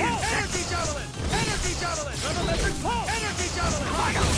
Energy javelin! Energy javelin! Electric pulse! Energy javelin! You